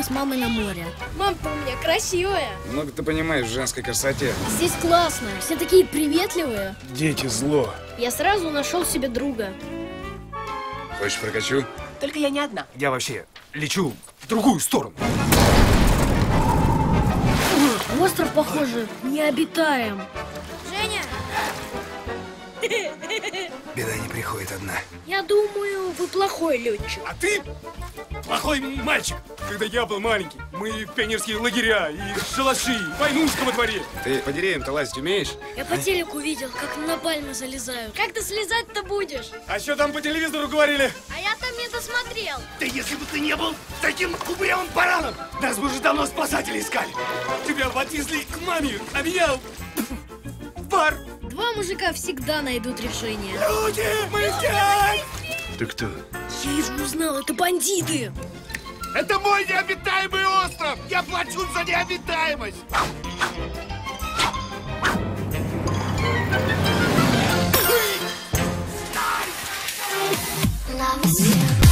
мы с мамой на море. Мам-то у меня красивая. Много ты понимаешь в женской красоте. Здесь классно, все такие приветливые. Дети зло. Я сразу нашел себе друга. Хочешь прокачу? Только я не одна. Я вообще лечу в другую сторону. Остров, похоже, необитаем. Беда не приходит одна. я думаю, вы плохой летчик. А ты плохой мальчик. Когда я был маленький, мы в пионерские лагеря и шалаши, войнушка во дворе. Ты по деревьям-то лазить умеешь? Я по телеку видел, как на пальмы залезают. Как ты слезать-то будешь? А что там по телевизору говорили? А я там не досмотрел. Да если бы ты не был таким упрямым бараном, нас бы уже давно спасатели искали. Тебя отвезли к маме, а меня в бар. Два мужика всегда найдут решение. Люди, мы здесь! Ты кто? Я их узнал, это бандиты. Это мой необитаемый остров! Я плачу за необитаемость! Love